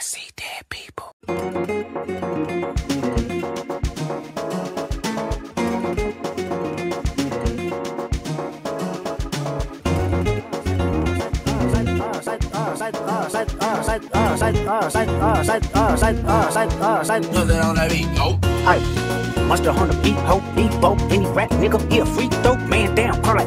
I see dead people. Nothing on that beat. Oh. Hey, monster on the beat, ho, beat, bo, any rap nigga, he a free throw.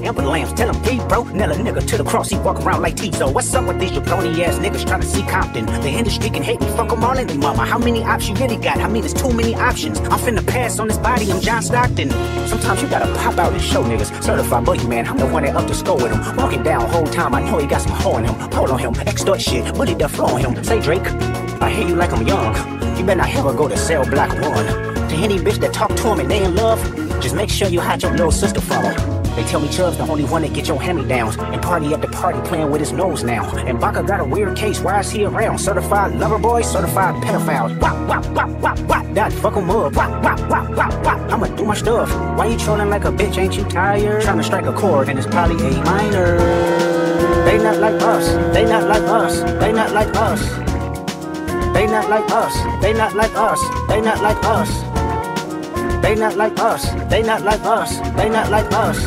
Ambulance, tell him free, bro. Nail a nigga to the cross, he walk around like Tizo. What's up with these jabroni ass niggas trying to see Compton? The industry can hate me, fuck them all in they mama. How many options you really got? I mean, there's too many options. I'm finna pass on this body, I'm John Stockton. Sometimes you gotta pop out and show niggas. Certified boogie man, I'm the one that up the score with him. Walking down whole time, I know he got some hoe in him. Pull on him, extort shit, bully the flow on him. Say Drake, I hear you like I'm young. You better not ever go to cell block one. To any bitch that talk to him and they in love, just make sure you hide your little sister from her. They tell me Chubb's the only one that get your hand-me-downs and party at the party playing with his nose now. And Baka got a weird case, why is he around? Certified lover boy, certified pedophile. Wop, wop, wop, wop, wop, that fuck him up. Wop, wop, wop, wop, wop, I'ma do my stuff. Why you trolling like a bitch, ain't you tired? Trying to strike a chord and it's probably A minor. They not like us, they not like us, they not like us. They not like us. They not like us. They not like us. They not like us. They not like us. They not like us.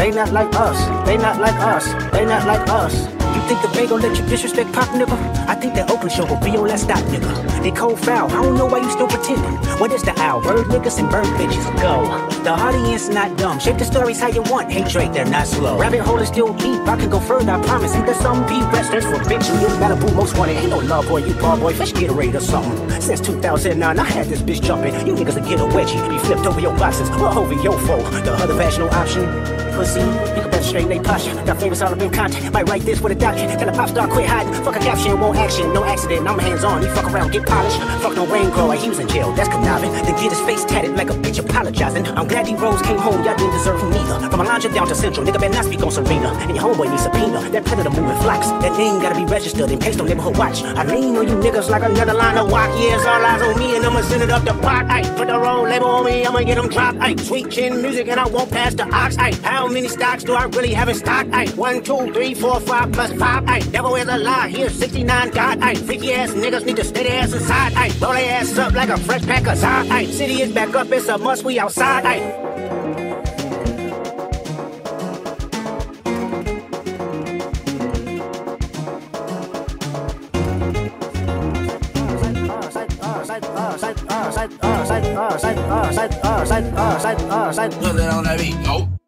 They not like us. They not like us. They not like us. Think the Bay gon' let you disrespect pop, nigga? I think that open show will be your last stop, nigga. They cold foul. I don't know why you still pretending. What is the owl? Bird niggas and bird bitches. Go. The audience not dumb. Shape the stories how you want. Hey Drake, they're not slow. Rabbit hole is still deep. I can go further, I promise. Ain't there some beat wrestlers for bitch? You Malibu most wanted. Ain't no love boy, you ball boy. Fish Gatorade or something. Since 2009, I had this bitch jumping. You niggas will get a wedgie. You flipped over your boxes. Well, over your foe. The other vaginal option. Pussy, you can better straighten they posture. Got famous all up in content. Might write this with a document. Tell a pop star quit hiding. Fuck a caption, won't action. No accident, I'm hands on. You fuck around, get polished. Fuck no rain grower, he was in jail. That's conniving. Then get his face tatted like a bitch apologizing. I'm glad D Rose came home, y'all didn't deserve him neither. From Alondra down to Central, nigga better not speak on Serena. And your homeboy needs subpoena. That predator moving flocks. That name gotta be registered and pasted on neighborhood watch. I lean on you niggas like another line of walk. Yeah, it's all eyes on me and I'ma send it up the pot. I put the roll label on me, I'ma get them dropped. I sweet chin music and I won't pass the ox. I how many stocks do I really have in stock? I one, two, three, four, five plus five. Ay, devil is a lie. Here's 69 God. Ay, freaky ass niggas need to stay ass inside. Ay, roll their ass up like a fresh pack of Zod. City is back up, it's a must. We outside. Ay. Nothing on that beat. Oh.